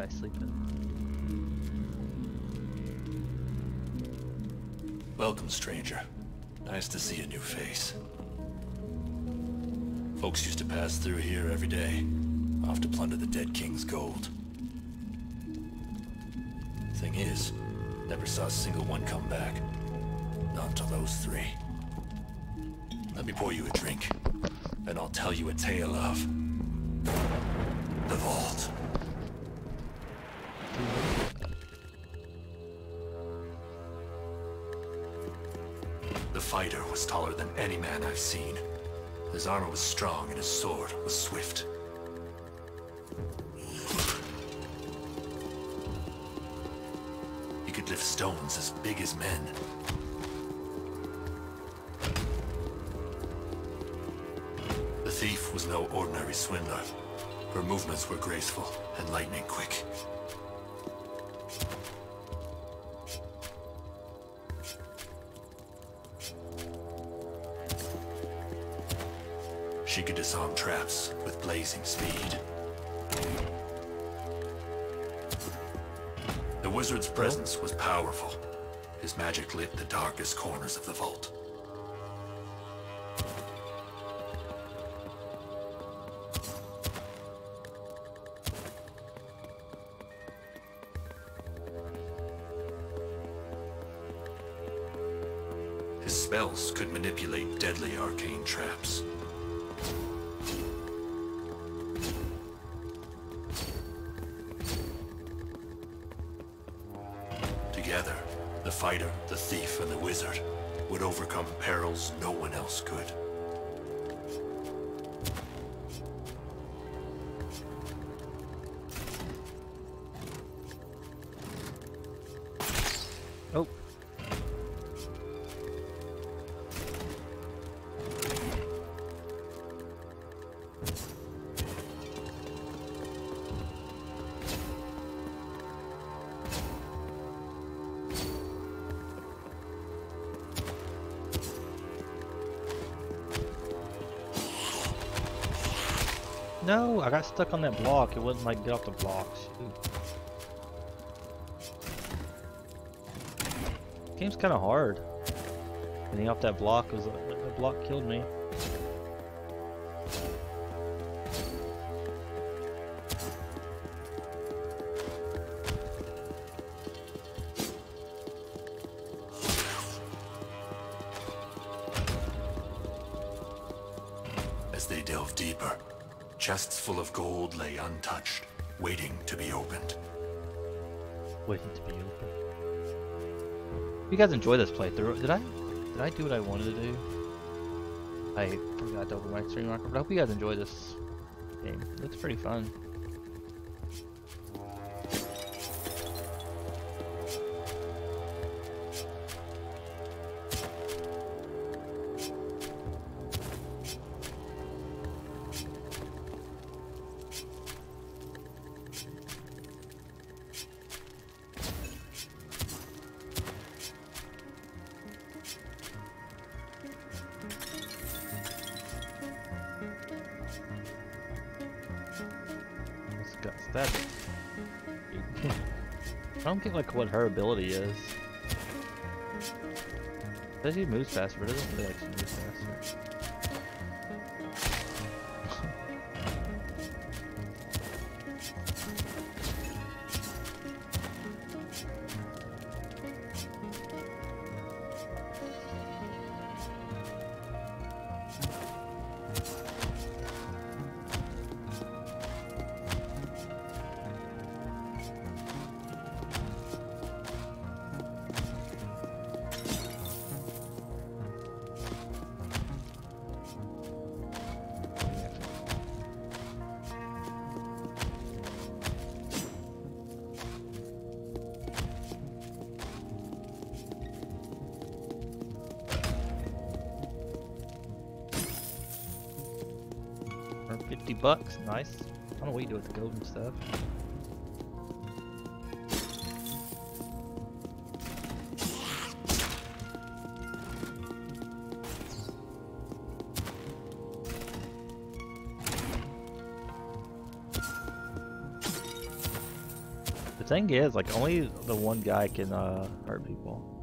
guy sleeping. Welcome, stranger. Nice to see a new face. Folks used to pass through here every day, off to plunder the dead king's gold. Thing is, never saw a single one come back. Not until those three. Let me pour you a drink, and I'll tell you a tale of... The Vault. The fighter was taller than any man I've seen. His armor was strong and his sword was swift. He could lift stones as big as men. The thief was no ordinary swindler. Her movements were graceful and lightning quick. Disarm traps with blazing speed. The wizard's presence was powerful. His magic lit the darkest corners of the vault. His spells could manipulate deadly arcane traps. Could. Oh. No, I got stuck on that block. It wouldn't like get off the block. Shoot. Game's kind of hard. Getting off that block was uh, the block killed me. As they delved deeper, chests full of gold lay untouched, waiting to be opened. Waiting to be open. You guys enjoy this playthrough? Did I did I do what I wanted to do? I forgot to open my stream marker, but I hope you guys enjoy this game. It's pretty fun. Stats. I don't get like what her ability is. Does he moves faster, but it doesn't feel like she moves bucks, nice. I don't know what you do with the gold and stuff. The thing is, like, only the one guy can uh, hurt people.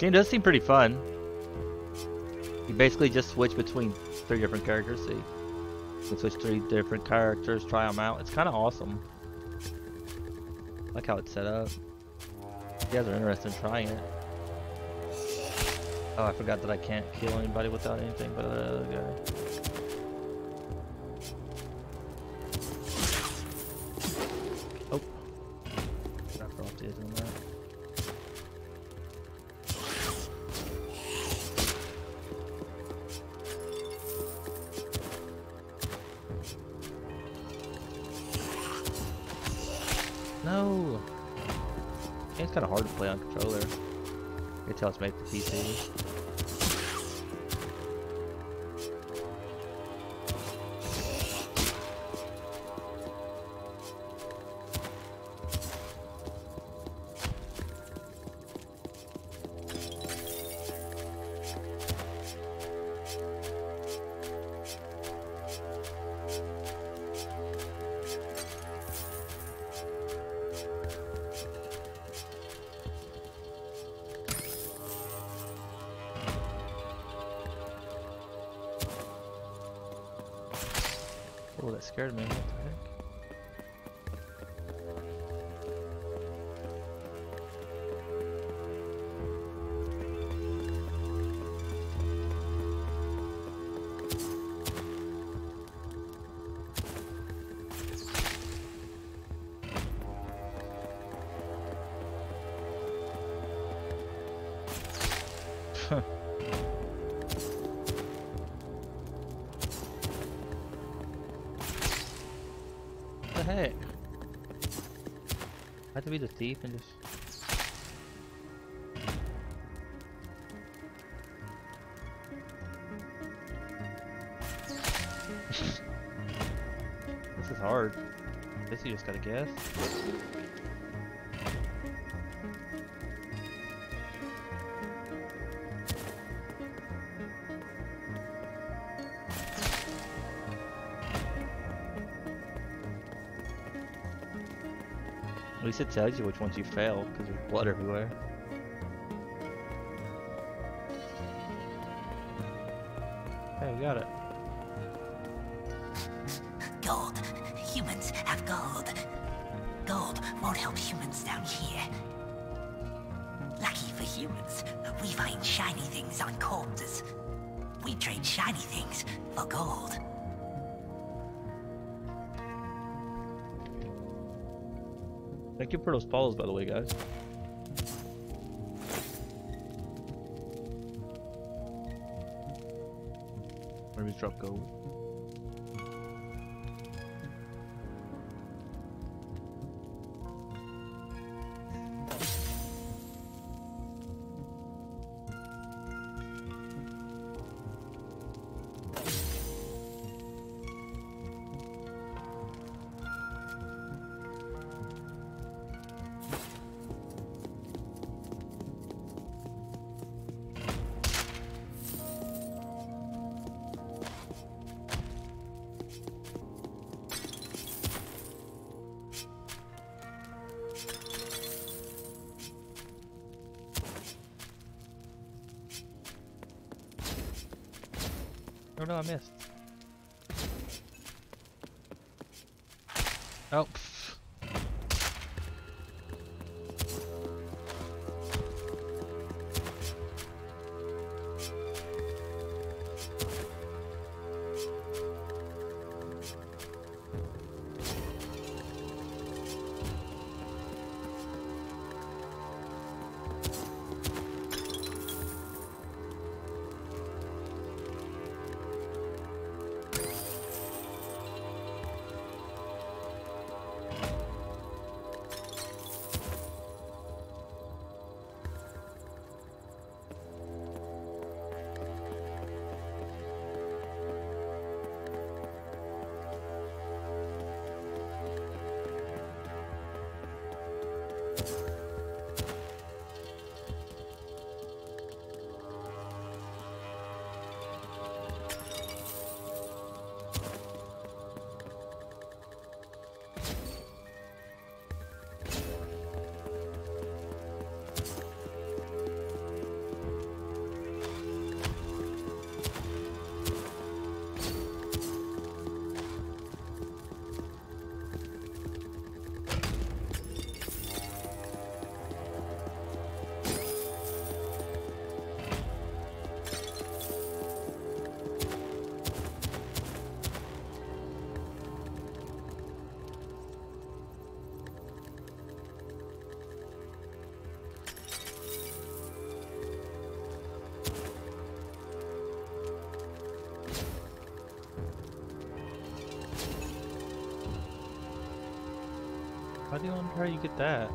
Game does seem pretty fun. You basically just switch between three different characters. See, you can switch three different characters, try them out. It's kind of awesome. I like how it's set up. If you guys are interested in trying it. Oh, I forgot that I can't kill anybody without anything but uh, the other guy. Oh. It's kind of hard to play on controller. You can tell it's made for PC. That scared me. Heck? I have to be the thief and just. this is hard. Guess you just gotta guess. Least it tells you which ones you failed because there's blood everywhere. Hey, we got it. Gold. Humans have gold. Gold won't help humans down here. Lucky for humans, we find shiny things on corpses. We trade shiny things for gold. Thank you for those follows, by the way, guys. Enemies drop gold. Oh no, I missed. Do you wonder how you get that?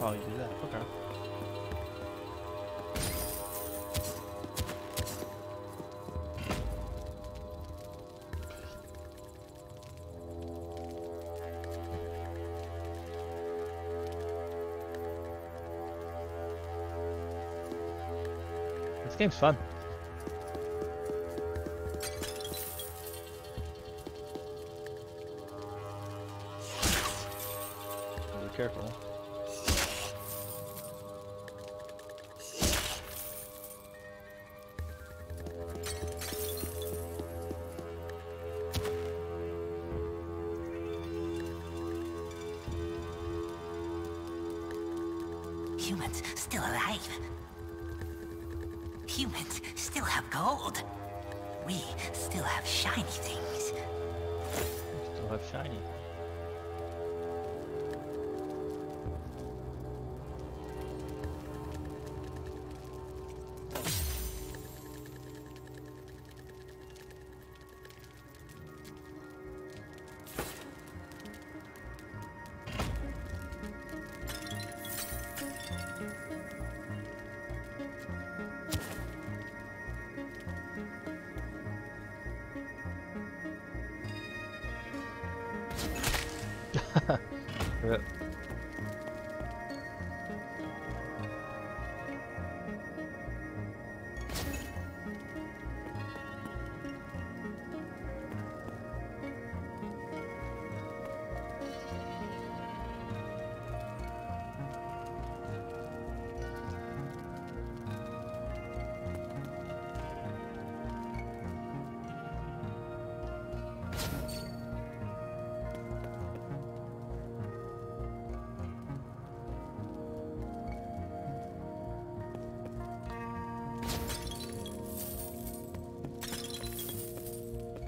Oh, you do that. Okay. This game's fun. Careful. Rip.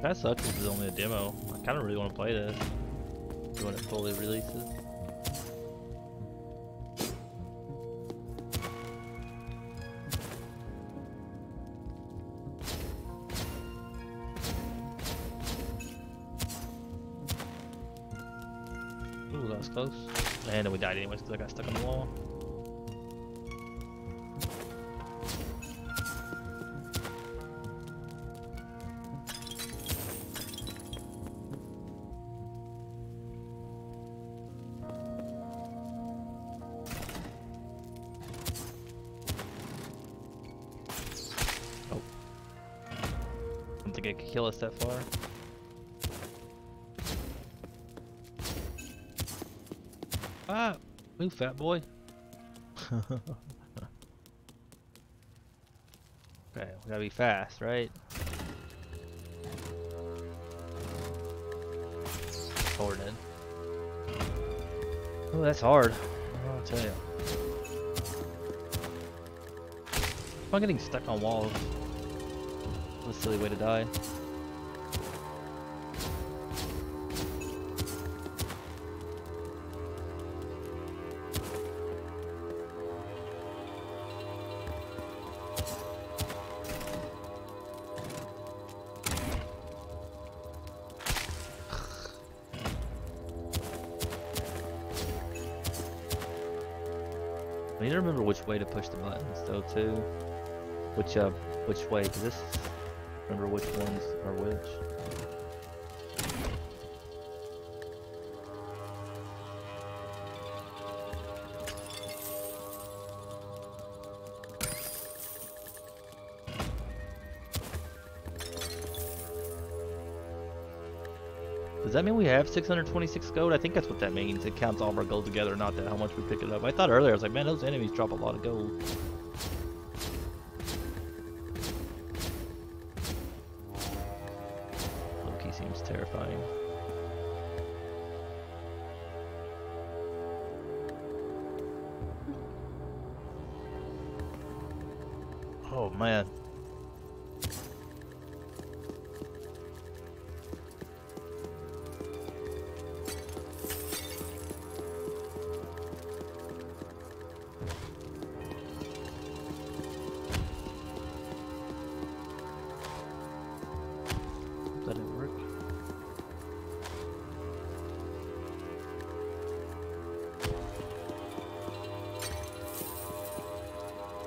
That sucks. This is only a demo. I kind of really want to play this when it fully releases. Ooh, that was close. And then we died anyways because I got stuck on the wall. Think it could kill us that far. Ah! Move, fat boy. okay, we gotta be fast, right? Forward in. Oh, that's hard. I'll tell you. I'm getting stuck on walls. What a silly way to die. Which uh, which way? Cause this. Remember which ones are which. Does that mean we have 626 gold? I think that's what that means. It counts all of our gold together, not that how much we pick it up. I thought earlier, I was like, man, those enemies drop a lot of gold.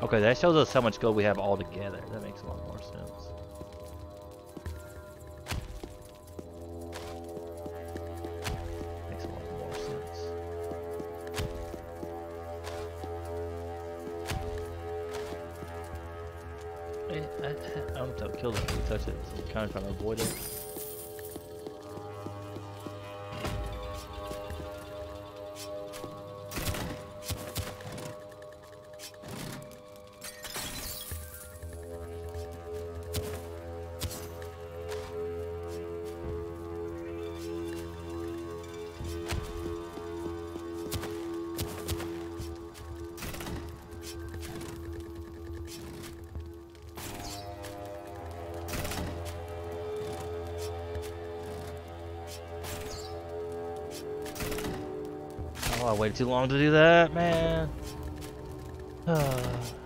Okay, that shows us how much gold we have all together. That makes a lot more sense. Makes a lot more sense. I, I, I don't know kills it if we touch it, so I'm kind of trying to avoid it. Too long to do that, man.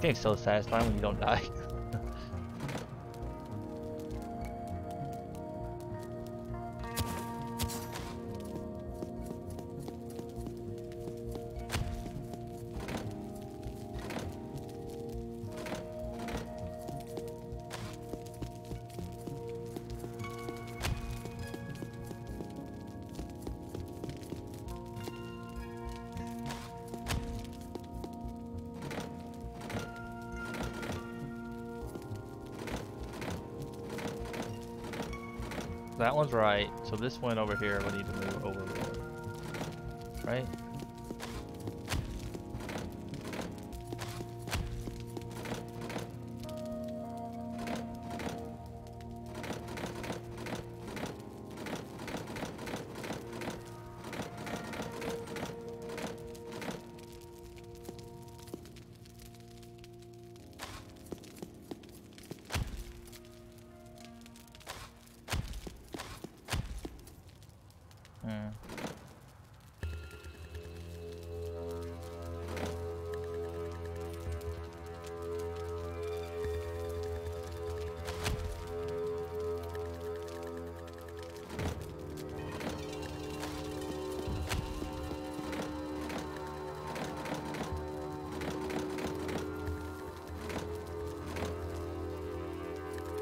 Game's so satisfying when you don't die. That one's right. So this one over here, we need to move over. Right?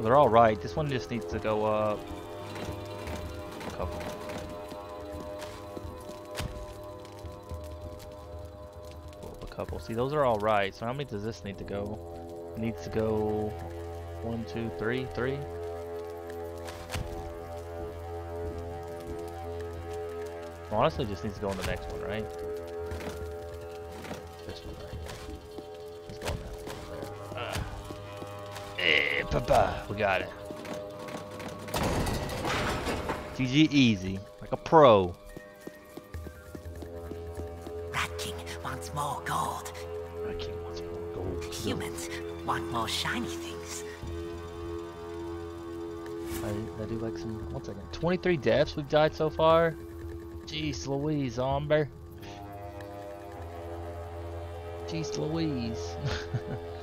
They're all right. This one just needs to go up a couple. See, those are all right. So how many does this need to go? It needs to go one, two, three, three. Honestly, just needs to go on the next one, right? This one. Let's go on Papa, we got it. GG easy, like a pro. Rat King wants more gold. I can't want some more gold. Humans want more shiny things. I, I do like some. One second. 23 deaths we've died so far. Jeez Louise, Amber. Jeez Louise.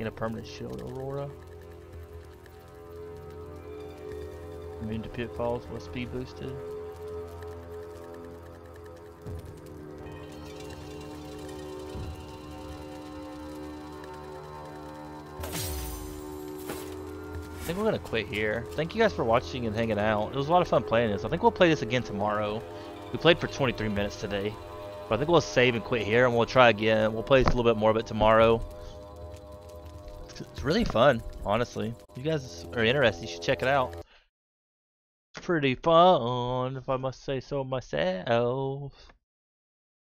Get a permanent shield, Aurora. Immune to pitfalls with speed boosted. I think we're gonna quit here. Thank you guys for watching and hanging out. It was a lot of fun playing this. I think we'll play this again tomorrow. We played for 23 minutes today. But I think we'll save and quit here and we'll try again. We'll play this a little bit more of it tomorrow. It's- really fun, honestly. You guys are interested, you should check it out. It's pretty fun, if I must say so myself.